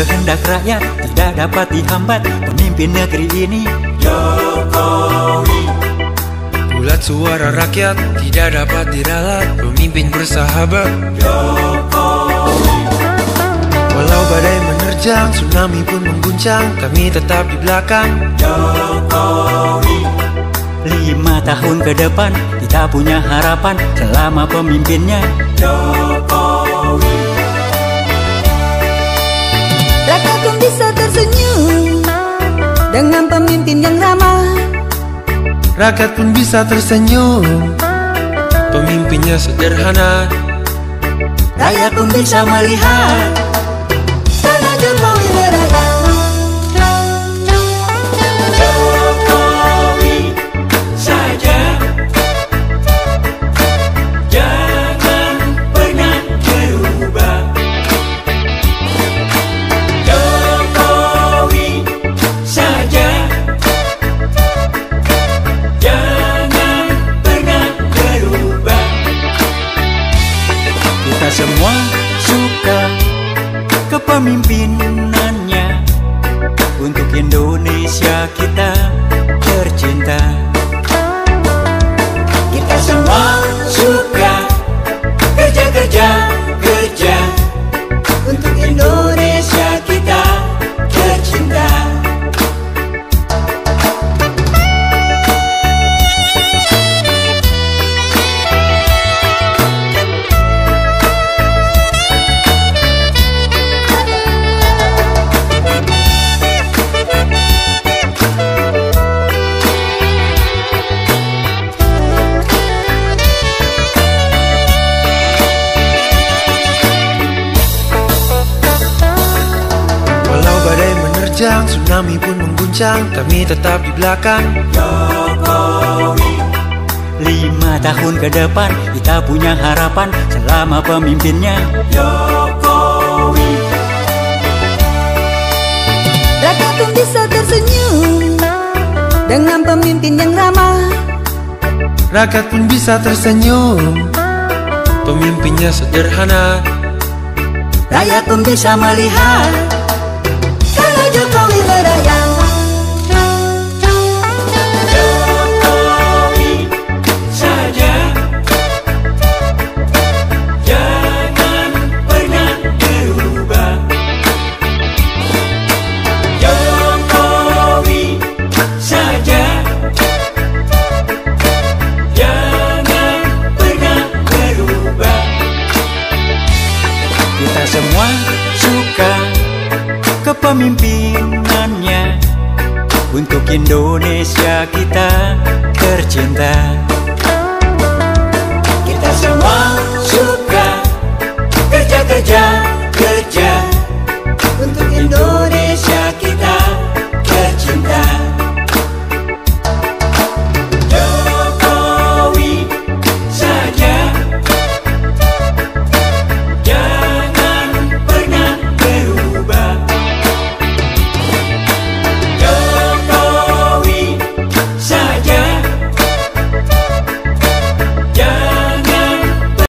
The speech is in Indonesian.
Kehendak rakyat tidak dapat dihambat. Pemimpin negeri ini Jokowi. Bulat suara rakyat tidak dapat diralat. Pemimpin bersahabat Jokowi. Walau badai menerjang, tsunami pun mengguncang. Kami tetap di belakang Jokowi. Lima tahun ke depan kita punya harapan. Selama pemimpinnya Jokowi bisa tersenyum Dengan pemimpin yang ramah. Rakyat pun bisa tersenyum. Pemimpinnya sederhana. Rakyat pun bisa melihat kepemimpinannya Untuk Indonesia kita tsunami pun mengguncang Kami tetap di belakang. Jokowi. Lima tahun ke depan kita punya harapan selama pemimpinnya. Jokowi. Rakyat pun bisa tersenyum Dengan pemimpin yang ramah. Rakyat pun bisa tersenyum Pemimpinnya sederhana. Rakyat pun bisa melihat kepemimpinannya Untuk Indonesia kita